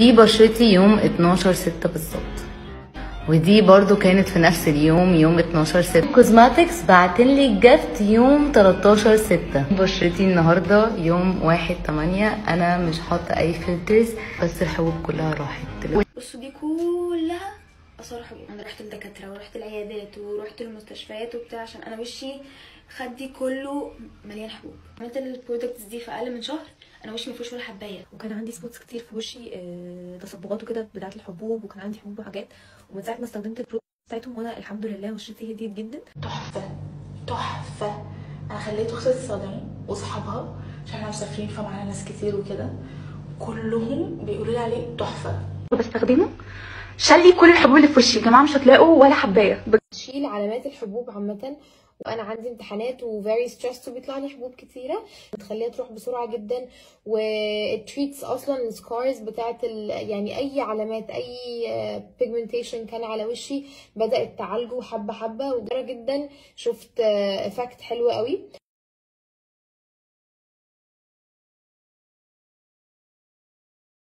دي بشرتي يوم 12 6 بالظبط. ودي برضو كانت في نفس اليوم يوم 12 6 كوزماتكس بعتلي ال gift يوم 13 6 بشرتي النهارده يوم 1 8 أنا مش حاطة أي filters بس الحبوب كلها راحت. بصوا دي كلها حبوب أنا رحت الدكاترة ورحت العيادات ورحت المستشفيات وبتاع عشان أنا وشي خدي كله مليان حبوب. عملت ال products دي في أقل من شهر أنا وشي ما فيهوش ولا حباية. وكان عندي spots كتير في وشي آه، تصبغات وكده بتاعت الحبوب وكان عندي حبوب وحاجات. ومن ساعة ما استخدمت ال product بتاعتهم وأنا الحمد لله بشرتي هديت جدا. تحفة تحفة. أنا خليت أختي تصدم وصحابها عشان إحنا مسافرين فمعانا ناس كتير وكده. كلهم بيقولوا لي عليه تحفة. بستخدمه؟ شلي كل الحبوب اللي في وشي يا جماعة مش هتلاقوا ولا حباية. تشيل علامات الحبوب عامة وأنا عندي امتحانات و very stressed وبيطلع لي حبوب كتيرة. بتخليها تروح بسرعة جدا و it treats أصلا ال scars بتاعت ال... يعني أي علامات أي pigmentation كان على وشي بدأت تعالجه حبة حبة وجرى جدا. شفت effect حلو قوي.